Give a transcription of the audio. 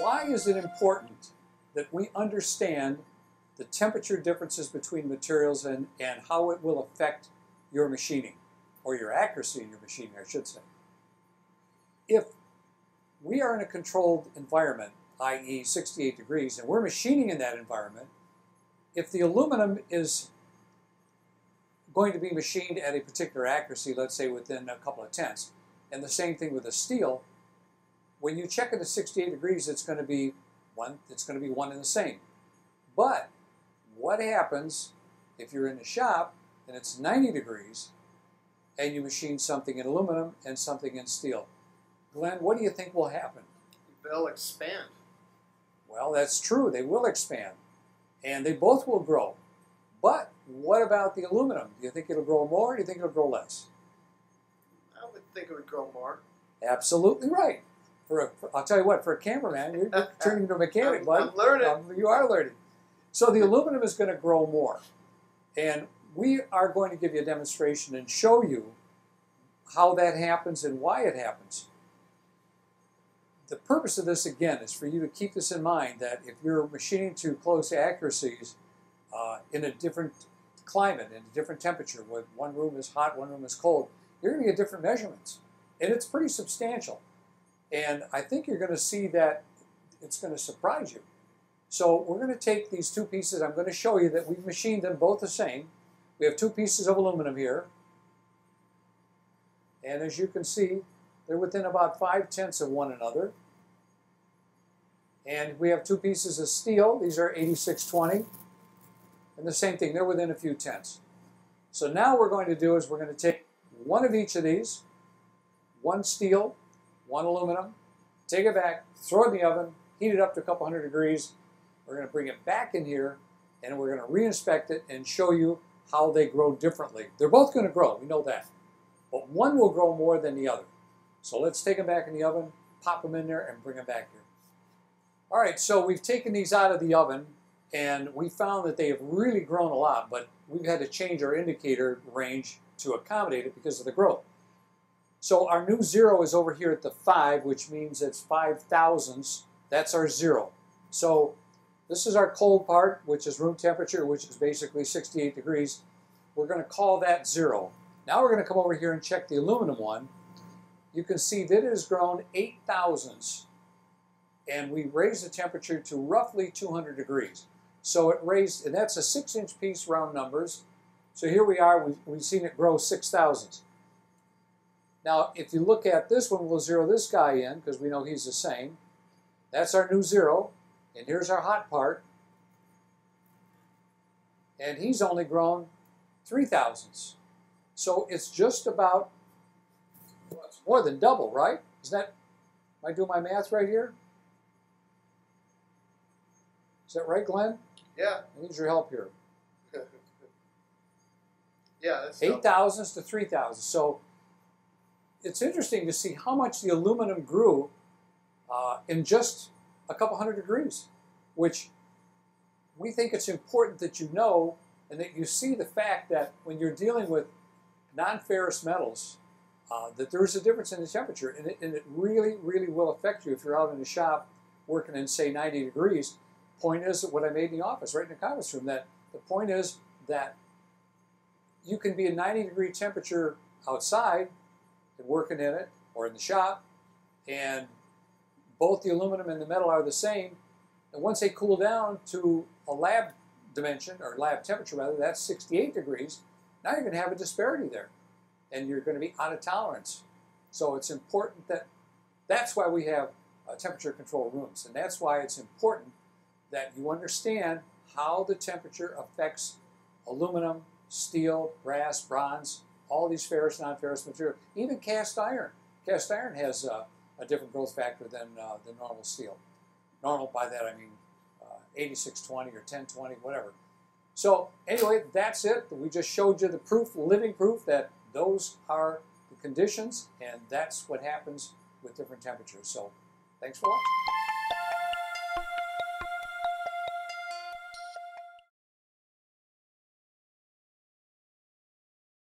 why is it important that we understand the temperature differences between materials and, and how it will affect your machining, or your accuracy in your machining, I should say. If we are in a controlled environment, i.e. 68 degrees, and we're machining in that environment, if the aluminum is going to be machined at a particular accuracy, let's say within a couple of tenths, and the same thing with the steel, when you check it at 68 degrees, it's going to be one, it's going to be one and the same. But what happens if you're in the shop and it's 90 degrees and you machine something in aluminum and something in steel? Glenn, what do you think will happen? They'll expand. Well, that's true. They will expand. And they both will grow. But what about the aluminum? Do you think it'll grow more or do you think it'll grow less? I would think it would grow more. Absolutely right. For a, for, I'll tell you what, for a cameraman, you're, turning into a mechanic, bud. I'm learning. Um, you are learning. So the aluminum is going to grow more. And we are going to give you a demonstration and show you how that happens and why it happens. The purpose of this, again, is for you to keep this in mind that if you're machining to close accuracies uh, in a different climate, in a different temperature, where one room is hot, one room is cold, you're going to get different measurements. And it's pretty substantial. And I think you're going to see that it's going to surprise you. So we're going to take these two pieces. I'm going to show you that we've machined them both the same. We have two pieces of aluminum here. And as you can see, they're within about five tenths of one another. And we have two pieces of steel. These are 8620. And the same thing, they're within a few tenths. So now we're going to do is we're going to take one of each of these, one steel, one aluminum, take it back, throw it in the oven, heat it up to a couple hundred degrees. We're going to bring it back in here and we're going to re-inspect it and show you how they grow differently. They're both going to grow, we know that. But one will grow more than the other. So let's take them back in the oven, pop them in there, and bring them back here. All right, so we've taken these out of the oven and we found that they have really grown a lot, but we've had to change our indicator range to accommodate it because of the growth. So our new zero is over here at the 5, which means it's 5 thousandths. That's our zero. So this is our cold part, which is room temperature, which is basically 68 degrees. We're going to call that zero. Now we're going to come over here and check the aluminum one. You can see that it has grown 8 thousandths. And we raised the temperature to roughly 200 degrees. So it raised, and that's a 6-inch piece, round numbers. So here we are, we've, we've seen it grow 6 thousandths. Now, if you look at this one, we'll zero this guy in because we know he's the same. That's our new zero. And here's our hot part. And he's only grown three thousandths. So it's just about well, more than double, right? Is that, am I doing my math right here? Is that right, Glenn? Yeah. I need your help here. yeah, that's Eight thousandths to three thousandths. So it's interesting to see how much the aluminum grew uh, in just a couple hundred degrees, which we think it's important that you know and that you see the fact that when you're dealing with non-ferrous metals, uh, that there's a difference in the temperature, and it, and it really, really will affect you if you're out in the shop working in, say, 90 degrees. Point is what I made in the office, right in the conference room, that the point is that you can be a 90 degree temperature outside and working in it or in the shop, and both the aluminum and the metal are the same. And once they cool down to a lab dimension or lab temperature rather, that's 68 degrees. Now you're going to have a disparity there, and you're going to be out of tolerance. So it's important that that's why we have uh, temperature control rooms, and that's why it's important that you understand how the temperature affects aluminum, steel, brass, bronze, all these ferrous, non-ferrous material, even cast iron. Cast iron has a different growth factor than uh, the normal steel. Normal by that I mean uh, 8620 or 1020, whatever. So anyway, that's it. We just showed you the proof, living proof that those are the conditions, and that's what happens with different temperatures. So thanks for watching.